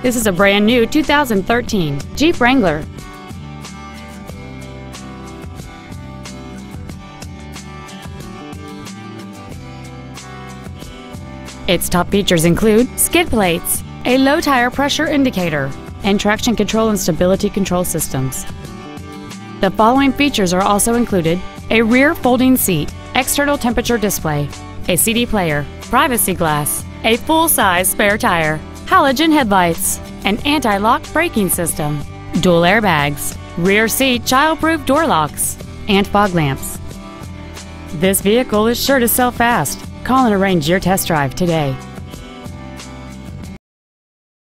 This is a brand new 2013 Jeep Wrangler. Its top features include skid plates, a low tire pressure indicator, and traction control and stability control systems. The following features are also included a rear folding seat, external temperature display, a CD player, privacy glass, a full-size spare tire, halogen headlights, an anti-lock braking system, dual airbags, rear seat child-proof door locks, and fog lamps. This vehicle is sure to sell fast. Call and arrange your test drive today.